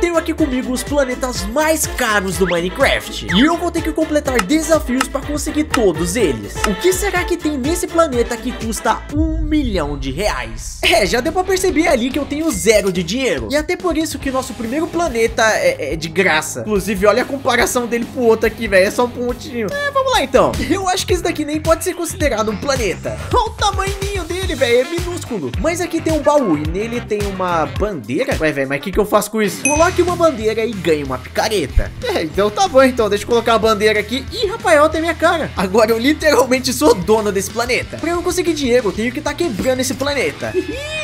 tenho aqui comigo os planetas mais caros do Minecraft. E eu vou ter que completar desafios para conseguir todos eles. O que será que tem nesse planeta que custa um milhão de reais? É, já deu pra perceber ali que eu tenho zero de dinheiro. E até por isso que nosso primeiro planeta é, é de graça. Inclusive, olha a comparação dele pro outro aqui, velho. É só um pontinho. É, vamos lá então. Eu acho que esse daqui nem pode ser considerado um planeta. Olha o tamanho dele, velho. É minúsculo. Mas aqui tem um baú e nele tem uma bandeira. Ué, velho, mas o que, que eu faço com isso? Coloque uma bandeira e ganhe uma picareta. É, então tá bom, então. Deixa eu colocar a bandeira aqui. Ih, Rafael, tem minha cara. Agora eu literalmente sou dono desse planeta. Pra eu conseguir dinheiro, eu tenho que estar tá quebrando esse planeta.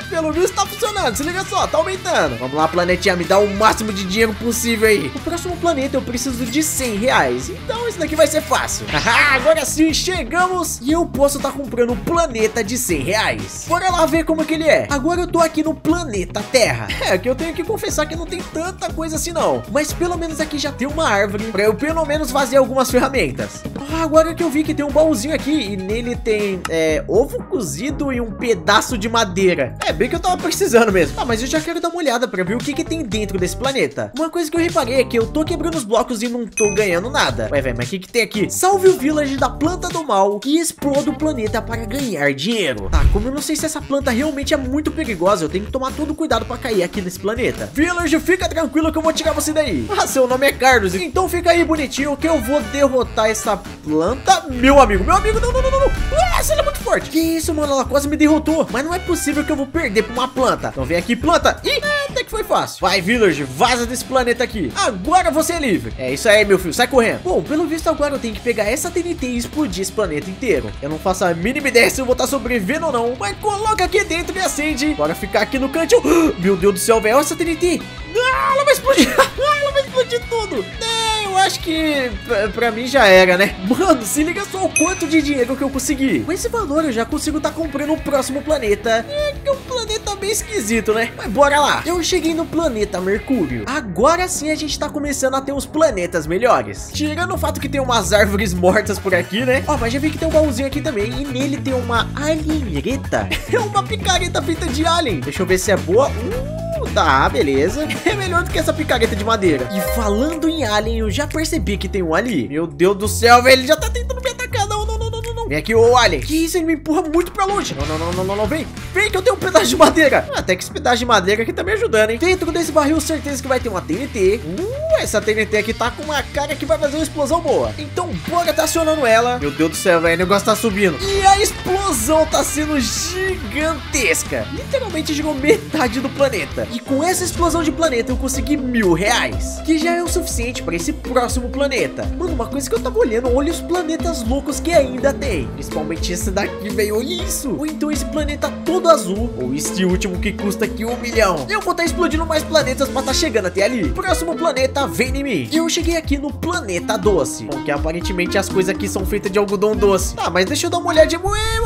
Pelo visto tá funcionando. Se liga só, tá aumentando. Vamos lá, planetinha, me dá o máximo de dinheiro possível aí. O próximo planeta eu preciso de 100 reais. Então isso daqui vai ser fácil. Agora sim, chegamos. E eu posso estar tá comprando um planeta de 100 reais. Bora lá ver como que ele é. Agora eu tô aqui no planeta Terra. É, que eu tenho que confessar que não tem tanta coisa assim não. Mas pelo menos aqui já tem uma árvore pra eu pelo menos fazer algumas ferramentas. Ah, agora que eu vi que tem um baúzinho aqui e nele tem é, ovo cozido e um pedaço de madeira. É, bem que eu tava precisando mesmo. Ah, mas eu já quero dar uma olhada pra ver o que que tem dentro desse planeta. Uma coisa que eu reparei é que eu tô quebrando os blocos e não tô ganhando nada. Ué, velho, mas o que que tem aqui? Salve o village da planta do mal e exploda o planeta para ganhar dinheiro. Tá, como eu não sei se essa planta realmente é muito perigosa, eu tenho que tomar todo cuidado para cair aqui nesse planeta. Village, fica tranquilo que eu vou tirar você daí. Ah, seu nome é Carlos, então fica aí bonitinho que eu vou derrotar essa planta. Meu amigo, meu amigo, não, não, não, não. Nossa, ela é muito forte. Que isso, mano, ela quase me derrotou. Mas não é possível que eu vou perder pra uma planta. Então vem aqui, planta. Ih, até que foi fácil. Vai, Village, vaza desse planeta aqui. Agora você é livre. É isso aí, meu filho, sai correndo. Bom, pelo visto agora eu tenho que pegar essa TNT e explodir esse planeta inteiro. Eu não faço a mínima ideia se eu vou estar sobrevivendo ou não. Mas coloca aqui dentro e acende. Bora ficar aqui no canto. Meu Deus do céu, velho, olha essa TNT. Ah, ela vai explodir. ela vai explodir tudo. É, acho que pra mim já era, né? Mano, se liga só o quanto de dinheiro que eu consegui. Com esse valor eu já consigo estar tá comprando o próximo planeta. É um planeta bem esquisito, né? Mas bora lá. Eu cheguei no planeta Mercúrio. Agora sim a gente tá começando a ter uns planetas melhores. Tirando o fato que tem umas árvores mortas por aqui, né? Ó, mas já vi que tem um baúzinho aqui também. E nele tem uma alieneta. É uma picareta feita de alien. Deixa eu ver se é boa. Uh! Tá, beleza. É melhor do que essa picareta de madeira. E falando em alien, eu já percebi que tem um ali. Meu Deus do céu, velho. Ele já tá tentando me atacar. Não, não, não, não, não. Vem aqui, ô alien. Que isso? Ele me empurra muito pra longe. Não, não, não, não, não, não. Vem. Vem que eu tenho um pedaço de madeira. Até que esse pedaço de madeira aqui tá me ajudando, hein. Dentro desse barril, certeza que vai ter uma TNT. Uh, essa TNT aqui tá com uma cara que vai fazer uma explosão boa. Então, bora tá acionando ela. Meu Deus do céu, velho. O negócio tá subindo. E a explosão tá sendo gigantesca. Literalmente girou metade do planeta. E com essa explosão de planeta eu consegui mil reais. Que já é o suficiente para esse próximo planeta. Mano, uma coisa que eu tava olhando, olha os planetas loucos que ainda tem. Principalmente esse daqui, velho, olha isso. Ou então esse planeta todo azul. Ou este último que custa aqui um milhão. Eu vou estar tá explodindo mais planetas pra tá chegando até ali. Próximo planeta, vem em mim. E eu cheguei aqui no planeta doce. Bom, que aparentemente as coisas aqui são feitas de algodão doce. Tá, mas deixa eu dar uma olhadinha. Ué,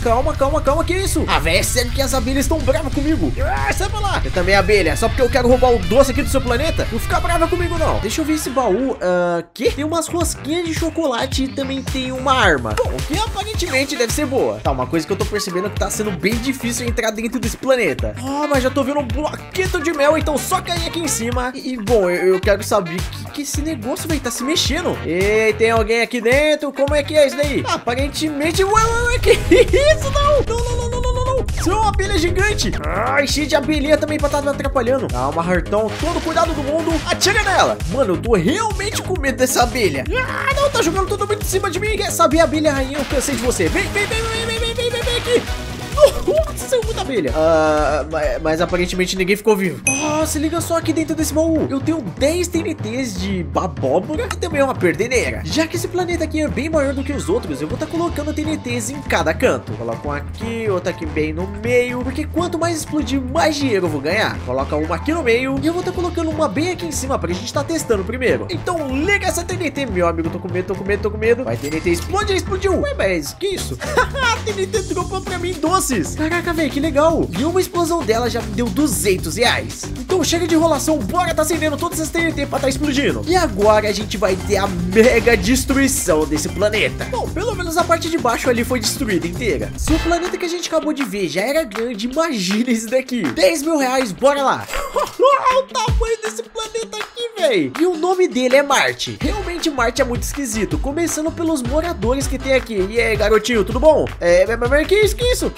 calma, calma, calma, que isso? Ah, velho, é sério que as abelhas estão bravas comigo. Ah, sai pra lá. Eu também, abelha, só porque eu quero roubar o doce aqui do seu planeta, não fica brava comigo, não. Deixa eu ver esse baú. Uh, que? Tem umas rosquinhas de chocolate e também tem uma arma. Bom, que aparentemente deve ser boa. Tá, uma coisa que eu tô percebendo é que tá sendo bem difícil entrar dentro desse planeta. Ah, oh, mas já tô vendo um bloqueto de mel, então só cair aqui em cima. E, bom, eu, eu quero saber que, que esse negócio, velho, tá se mexendo. Ei, tem alguém aqui dentro? Como é que é isso daí? Aparentemente... Ué, ué, ué, que isso? Não, não, não, não, não, não, não. São uma abelha gigante. Ai, cheio de abelhinha também pra estar tá me atrapalhando. Calma, Hartão. Todo cuidado do mundo. Atira nela. Mano, eu tô realmente com medo dessa abelha. Ah, não, tá jogando todo mundo em cima de mim. Quer saber, abelha rainha? Eu cansei de você. Vem, vem, vem, vem, vem, vem, vem, vem, vem aqui. Nossa, muita abelha. Uh, mas, mas, aparentemente ninguém ficou vivo. Oh, se liga só aqui dentro desse baú. Eu tenho 10 TNTs de abóbora e também uma perdeneira. Já que esse planeta aqui é bem maior do que os outros, eu vou estar tá colocando TNTs em cada canto. Coloca um aqui, outro aqui bem no meio. Porque quanto mais explodir, mais dinheiro eu vou ganhar. Coloca uma aqui no meio e eu vou estar tá colocando uma bem aqui em cima pra gente estar tá testando primeiro. Então liga essa TNT, meu amigo. Tô com medo, tô com medo, tô com medo. Vai, TNT, explode, explodiu. Ué, mas que isso? a TNT dropou pra mim doces. Caraca, velho, que legal. E uma explosão dela já me deu 200 reais. Então chega de enrolação, bora tá acendendo todas as TNT pra tá explodindo. E agora a gente vai ter a mega destruição desse planeta. Bom, pelo menos a parte de baixo ali foi destruída inteira. Se o planeta que a gente acabou de ver já era grande, imagina esse daqui. 10 mil reais, bora lá. o tamanho desse planeta velho. E o nome dele é Marte. Marte é muito esquisito. Começando pelos moradores que tem aqui. E aí, garotinho, tudo bom? É, mas que isso, que isso?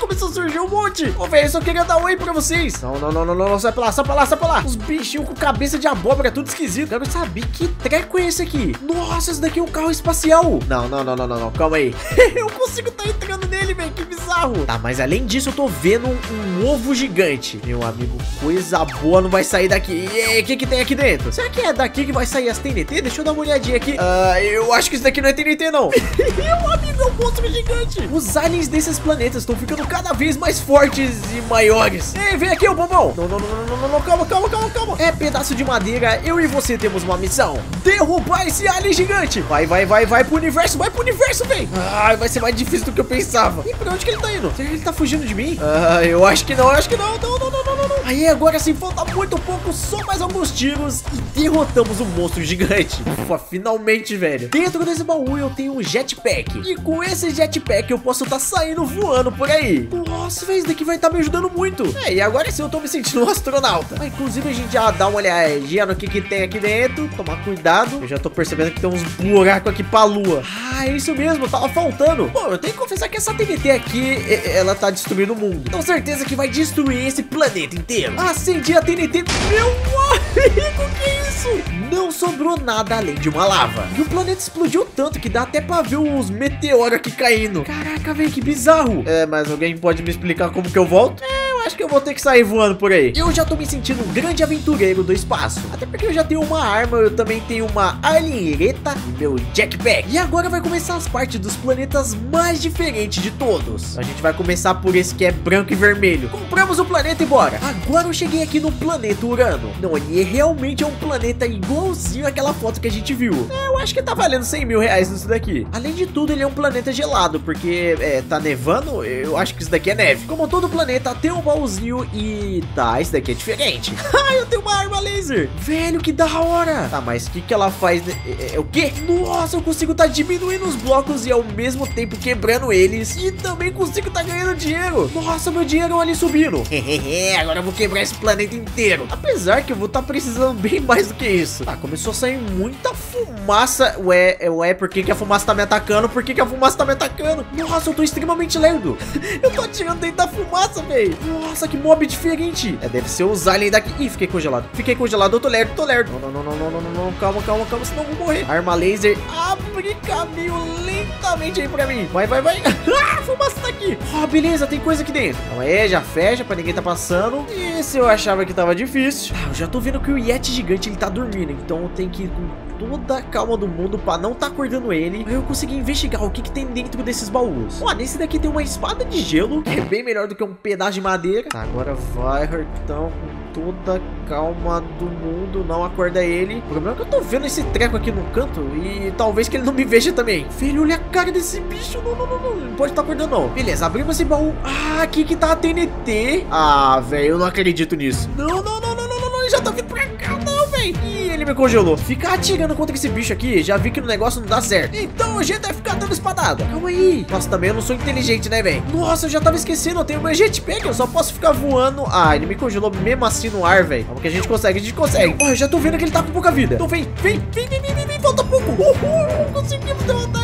Começou a surgir um monte. Ô, velho, só queria dar oi pra vocês. Não, não, não, não, não, sai pra lá, sai pra lá, sai pra lá. Os bichinhos com cabeça de abóbora, tudo esquisito. Quero saber que treco é esse aqui. Nossa, esse daqui é um carro espacial. Não, não, não, não, não, não. calma aí. eu consigo estar tá entrando nele, velho, que bizarro. Tá, mas além disso, eu tô vendo um, um, ovo gigante. Meu amigo, coisa boa não vai sair daqui. E aí, o que que tem aqui dentro? Será que é daqui que vai sair as TNT? Deixa eu dar uma olhadinha aqui. Uh, eu acho que isso daqui não é TNT, não. Meu amigo, é um monstro gigante. Os aliens desses planetas estão ficando cada vez mais fortes e maiores. Ei, vem aqui, ô bombom. Não, não, não, não, não, não, calma, calma, calma, calma. É pedaço de madeira, eu e você temos uma missão. Derrubar esse alien gigante. Vai, vai, vai, vai pro universo, vai pro universo, vem. Ai, vai ser mais difícil do que eu pensava. E pra onde que ele tá indo? Será que ele tá fugindo de mim? Ah, eu acho que não, eu acho que não. Não, não, não, não, não. Aí, agora sim, falta muito pouco, só mais alguns tiros e derrotamos o um monstro gigante. Ufa, finalmente, velho. Dentro desse baú eu tenho um jetpack. E com esse jetpack eu posso estar tá saindo voando por aí. Nossa, velho, isso daqui vai estar tá me ajudando muito. É, e agora sim eu tô me sentindo um astronauta. Mas, inclusive, a gente já dá uma olhadinha no que que tem aqui dentro. Tomar cuidado. Eu já tô percebendo que tem uns buracos aqui pra lua. Ah, é isso mesmo, tava faltando. Pô, eu tenho que confessar que essa TNT aqui, ela tá destruindo o mundo. Então certeza que vai destruir esse planeta inteiro. Acendi a TNT. Meu amigo, que isso? Não sobrou nada além de uma lava. E o planeta explodiu tanto que dá até pra ver os meteoros aqui caindo. Caraca, velho, que bizarro. É, mas alguém pode me explicar como que eu volto? É, acho que eu vou ter que sair voando por aí. Eu já tô me sentindo um grande aventureiro do espaço. Até porque eu já tenho uma arma, eu também tenho uma alieireta e meu jetpack. E agora vai começar as partes dos planetas mais diferentes de todos. A gente vai começar por esse que é branco e vermelho. Compramos o planeta e bora. Agora eu cheguei aqui no planeta Urano. Não, ele realmente é um planeta igualzinho àquela foto que a gente viu. É, eu acho que tá valendo 100 mil reais nisso daqui. Além de tudo, ele é um planeta gelado, porque é, tá nevando, eu acho que isso daqui é neve. Como todo planeta tem uma baúzinho e... Tá, esse daqui é diferente. Ah, eu tenho uma arma laser. Velho, que da hora. Tá, mas o que que ela faz? É, é, o quê? Nossa, eu consigo tá diminuindo os blocos e ao mesmo tempo quebrando eles. E também consigo tá ganhando dinheiro. Nossa, meu dinheiro ali subindo. Agora eu vou quebrar esse planeta inteiro. Apesar que eu vou tá precisando bem mais do que isso. Tá, começou a sair muita fumaça. Ué, é, ué, por que que a fumaça tá me atacando? Por que que a fumaça tá me atacando? Nossa, eu tô extremamente lerdo. eu tô atirando dentro da fumaça, velho. Nossa, que mob diferente. É, deve ser os aliens daqui. Ih, fiquei congelado. Fiquei congelado, eu tô lerdo, tô lerdo. Não, não, não, não, não, não, não, calma, calma, calma, senão eu vou morrer. Arma laser, abre caminho lentamente aí pra mim. Vai, vai, vai. ah, fumaça tá aqui. Ó, oh, beleza, tem coisa aqui dentro. Então é, já fecha pra ninguém tá passando. Esse eu achava que tava difícil. Ah, eu já tô vendo que o Yeti gigante, ele tá dormindo. Então eu tenho que ir com toda a calma do mundo pra não tá acordando ele. Eu consegui investigar o que que tem dentro desses baús. Ó, nesse daqui tem uma espada de gelo, que é bem melhor do que um pedaço de madeira. Agora vai, Hortão, com toda calma do mundo. Não acorda ele. O problema é que eu tô vendo esse treco aqui no canto e talvez que ele não me veja também. Filho, olha a cara desse bicho. Não, não, não, não. Não pode estar tá acordando, não. Beleza, abrimos esse baú. Ah, aqui que tá a TNT. Ah, velho, eu não acredito nisso. Não, não, não, não, não, não, não. Ele já tá vindo pra cá, não, velho ele me congelou. Ficar atirando contra esse bicho aqui, já vi que o negócio não dá certo. Então o jeito é ficar dando espadada. Calma aí. Nossa, também eu não sou inteligente, né, velho? Nossa, eu já tava esquecendo, eu tenho meu jetpack, eu só posso ficar voando. Ah, ele me congelou mesmo assim no ar, velho. Como que a gente consegue? A gente consegue. Oh, eu já tô vendo que ele tá com pouca vida. Então vem, vem, vem, vem, vem, vem, vem falta pouco. Uhul, conseguimos derrotar.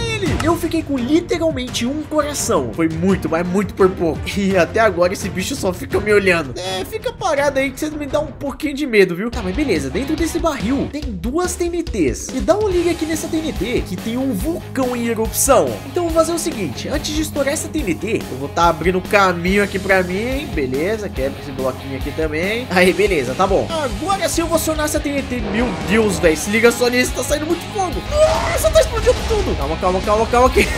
Eu fiquei com literalmente um coração. Foi muito, mas muito por pouco. E até agora esse bicho só fica me olhando. É, fica parado aí que você me dá um pouquinho de medo, viu? Tá, mas beleza. Dentro desse barril tem duas TNTs. E dá um liga aqui nessa TNT que tem um vulcão em erupção. Então vou fazer o seguinte. Antes de estourar essa TNT, eu vou estar tá abrindo caminho aqui pra mim. Beleza, quebra esse bloquinho aqui também. Aí, beleza, tá bom. Agora sim eu vou acionar essa TNT. Meu Deus, velho. Se liga só nisso, tá saindo muito fogo. Nossa, tá explodindo tudo. Calma, calma, calma, calma aqui.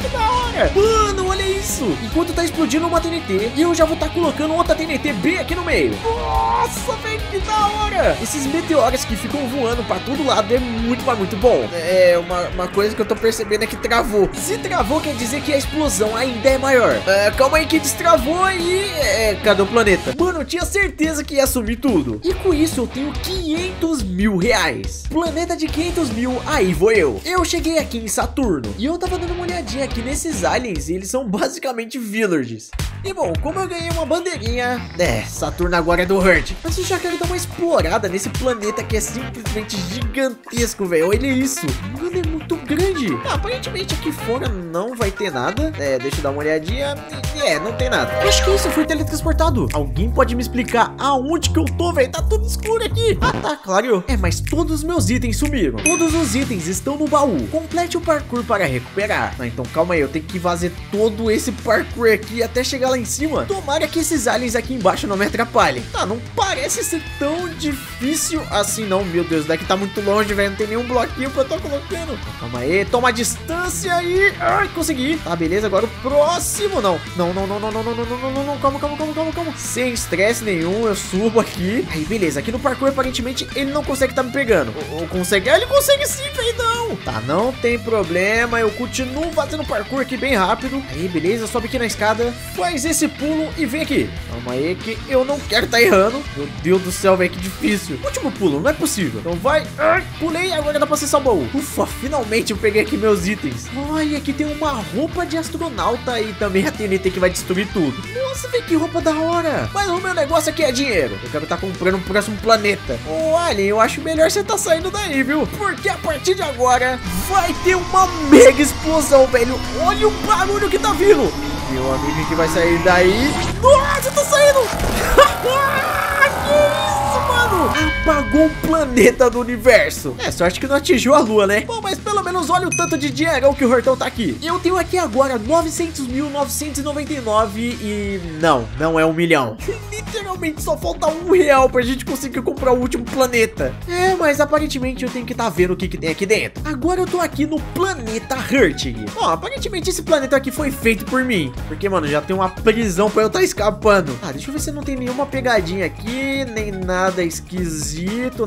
que da hora! Mano, olha isso! Enquanto tá explodindo uma TNT, eu já vou estar tá colocando outra TNT bem aqui no meio. Nossa, velho, que da hora! Esses meteoros que ficam voando pra todo lado é muito, mas muito bom. É, uma, uma coisa que eu tô percebendo é que travou. Se travou, quer dizer que a explosão ainda é maior. É, calma aí que destravou e... É, cadê o planeta? Mano, eu tinha certeza que ia sumir tudo. E com isso eu tenho 500 mil reais. Planeta de 500 mil, aí vou eu. Eu cheguei aqui em Saturno e eu tava dando uma olhadinha aqui nesses aliens e eles são basicamente villagers. E bom, como eu ganhei uma bandeirinha, é, Saturno agora é do Hurt. Mas eu já quero dar uma explorada nesse planeta que é simplesmente gigantesco, velho. Olha isso. Mano, é muito grande. Ah, aparentemente aqui fora não vai ter nada. É, deixa eu dar uma olhadinha. É, não tem nada. Eu acho que isso, foi teletransportado. Alguém pode me explicar aonde que eu tô, velho? Tá tudo escuro aqui. Ah, tá, claro. É, mas todos os meus itens sumiram. Todos os itens estão no baú. Complete o parkour para recuperar. Ah, então calma aí, eu tenho que fazer todo esse parkour aqui até chegar lá em cima. Tomara que esses aliens aqui embaixo não me atrapalhem. Tá, não parece ser tão difícil assim não. Meu Deus, daqui tá muito longe, velho. Não tem nenhum bloquinho que eu tô colocando. Calma aí, toma distância aí. Ai, consegui. Tá, beleza, agora o próximo não. Não, não, não, não, não, não, não, não, não, não. Calma, calma, calma, calma, calma. Sem estresse nenhum, eu subo aqui. Aí, beleza, aqui no parkour aparentemente ele não consegue tá me pegando. Ou, consegue? Ah, ele consegue sim, velho, não. Tá, não tem problema. Eu continuo fazendo parkour aqui bem rápido. Aí, beleza, sobe aqui na escada. Faz esse pulo e vem aqui. Calma aí que eu não quero tá errando. Meu Deus do céu, velho, que difícil. Último pulo, não é possível. Então vai. Ai, pulei, agora dá pra acessar o baú. Ufa, finalmente eu peguei aqui meus itens. Olha, aqui tem uma roupa de astronauta e também a TNT que vai destruir tudo. Nossa, velho, que roupa da hora. Mas o meu negócio aqui é dinheiro. Eu quero estar tá comprando um próximo planeta. Ô, Alien, eu acho melhor você tá saindo daí, viu? Porque a partir de agora vai ter uma mega explosão, velho. Olha o barulho que tá vindo. Meu amigo que vai sair daí. Nossa, tá saindo. Apagou o planeta do universo. É, sorte que não atingiu a lua, né? Bom, mas pelo menos olha o tanto de dinheirão que o Hortão tá aqui. Eu tenho aqui agora 900.999 e... Não, não é um milhão. Literalmente só falta um real pra gente conseguir comprar o último planeta. É, mas aparentemente eu tenho que estar tá vendo o que, que tem aqui dentro. Agora eu tô aqui no planeta Hurtig. Ó, aparentemente esse planeta aqui foi feito por mim. Porque, mano, já tem uma prisão pra eu estar tá escapando. Ah, deixa eu ver se não tem nenhuma pegadinha aqui, nem nada esquisito,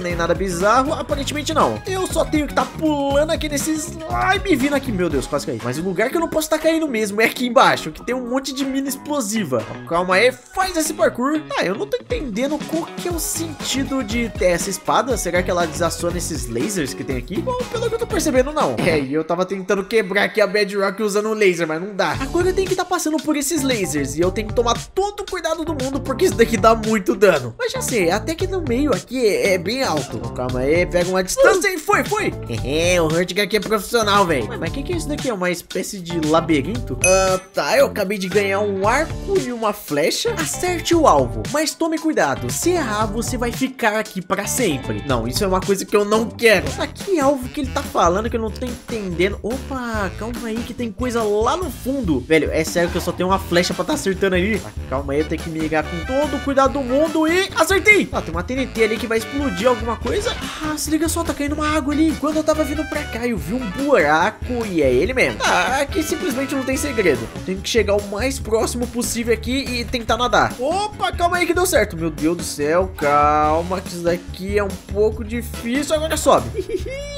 nem nada bizarro. Aparentemente não. Eu só tenho que estar tá pulando aqui nesses... Ai, me vindo aqui. Meu Deus, quase caí. Mas o lugar que eu não posso estar tá caindo mesmo é aqui embaixo, que tem um monte de mina explosiva. Calma aí, faz esse parkour. Ah, eu não tô entendendo qual que é o sentido de ter essa espada. Será que ela desaciona esses lasers que tem aqui? Bom, pelo que eu tô percebendo, não. É, e eu tava tentando quebrar aqui a Bedrock usando laser, mas não dá. Agora eu tenho que estar tá passando por esses lasers e eu tenho que tomar todo o cuidado do mundo porque isso daqui dá muito dano. Mas já sei, até que no meio aqui é, bem alto. Calma aí, pega uma distância e foi, foi. É, o Hurtig aqui é profissional, velho. Mas o que, que é isso daqui? É uma espécie de labirinto? Ah, uh, tá, eu acabei de ganhar um arco e uma flecha. Acerte o alvo, mas tome cuidado. Se errar, você vai ficar aqui para sempre. Não, isso é uma coisa que eu não quero. Aqui é alvo que ele tá falando que eu não tô entendendo. Opa, calma aí que tem coisa lá no fundo. Velho, é sério que eu só tenho uma flecha pra tá acertando ali. Ah, calma aí, eu tenho que me ligar com todo o cuidado do mundo e acertei. Ah, tem uma TNT ali que vai explodir alguma coisa. Ah, se liga só, tá caindo uma água ali. Quando eu tava vindo pra cá, eu vi um buraco e é ele mesmo. Ah, aqui simplesmente não tem segredo. Tenho que chegar o mais próximo possível aqui e tentar nadar. Opa, calma aí que deu certo. Meu Deus do céu, calma que isso daqui é um pouco difícil. Agora sobe.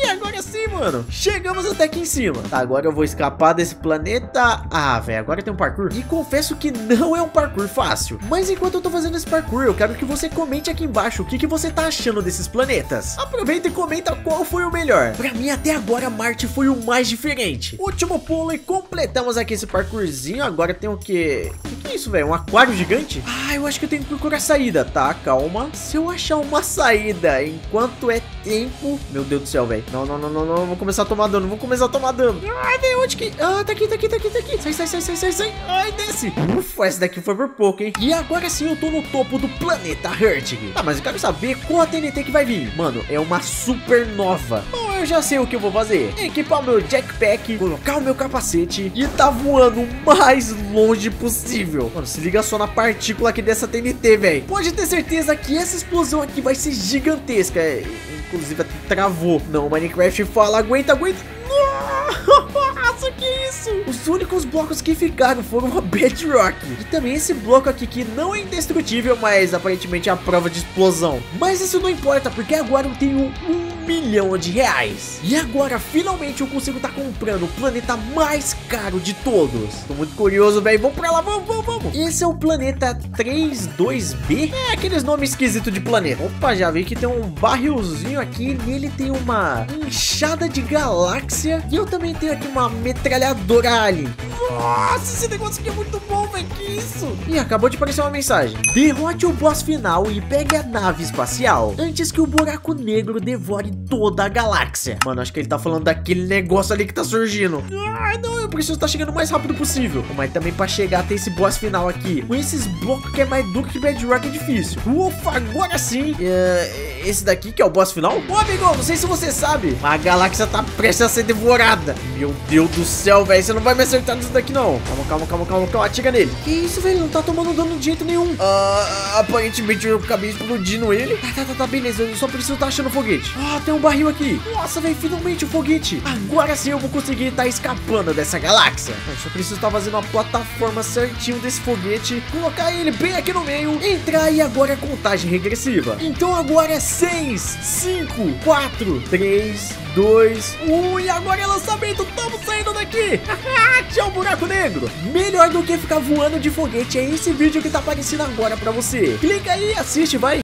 agora sim, mano. Chegamos até aqui em cima. Tá, agora eu vou escapar desse planeta. Ah, velho, agora tem um parkour. E confesso que não é um parkour fácil. Mas enquanto eu tô fazendo esse parkour, eu quero que você comente aqui embaixo o que, que você tá achando desses planetas. Aproveita e comenta qual foi o melhor. Pra mim, até agora, Marte foi o mais diferente. Último pulo e completamos aqui esse parkourzinho. Agora tem o quê? O que é isso, velho? Um aquário gigante? Ah, eu acho que eu tenho que procurar saída, tá? Calma. Se eu achar uma saída enquanto é tempo... Meu Deus do céu, velho. Não, não, não, não, não. Vou começar a tomar dano. Vou começar a tomar dano. Ai, velho, onde que... Ah, tá aqui, tá aqui, tá aqui, tá aqui. Sai, sai, sai, sai, sai, sai. Ai, desce. Ufa, essa daqui foi por pouco, hein? E agora sim eu tô no topo do planeta Hurtig. Ah, mas eu quero saber qual a TNT que vai vir. Mano, é uma supernova. Bom, eu já sei o que eu vou fazer. Equipar o meu jetpack, colocar o meu capacete e tá voando o mais longe possível. Mano, se liga só na partícula aqui dessa TNT, velho. Pode ter certeza que essa explosão aqui vai ser gigantesca. É, inclusive até travou. Não, Minecraft fala, aguenta, aguenta. Nossa, que isso? Os únicos blocos que ficaram foram a Bedrock. E também esse bloco aqui que não é indestrutível, mas aparentemente é a prova de explosão. Mas isso não importa, porque agora eu tenho um milhão de reais. E agora, finalmente, eu consigo estar tá comprando o planeta mais caro de todos. Tô muito curioso, velho. Vamos pra lá, vamos, vamos, vamos. Esse é o planeta 32B. É aqueles nomes esquisitos de planeta. Opa, já vi que tem um barrilzinho aqui. Nele tem uma enxada de galáxia. E eu também tenho aqui uma metralhadora ali. Nossa, esse negócio aqui é muito bom, velho. Que isso? E acabou de aparecer uma mensagem. Derrote o boss final e pegue a nave espacial antes que o buraco negro devore toda a galáxia. Mano, acho que ele tá falando daquele negócio ali que tá surgindo. Ah, não, eu preciso estar tá chegando o mais rápido possível. Mas também pra chegar até esse boss final aqui, com esses blocos que é mais duro que Bedrock é difícil. Ufa, agora sim. Uh, esse daqui que é o boss final? Ô, amigo, não sei se você sabe, a galáxia tá prestes a ser devorada. Meu Deus do céu, velho, você não vai me acertar nisso daqui, não. Calma, calma, calma, calma, calma, atira nele. Que isso, velho, não tá tomando dano de jeito nenhum. Uh, aparentemente eu acabei explodindo ele. Tá, tá, tá, tá, beleza, eu só preciso estar tá achando foguete. Ah, tem um barril aqui. Nossa, velho, finalmente o um foguete. Agora sim eu vou conseguir estar tá escapando dessa galáxia. Eu só preciso estar tá fazendo uma plataforma certinho desse foguete, colocar ele bem aqui no meio, entrar e agora é contagem regressiva. Então agora é 6, 5, 4, 3, 2, 1 e agora é lançamento, estamos saindo daqui! Tchau, buraco negro! Melhor do que ficar voando de foguete é esse vídeo que tá aparecendo agora pra você. Clica aí e assiste, vai!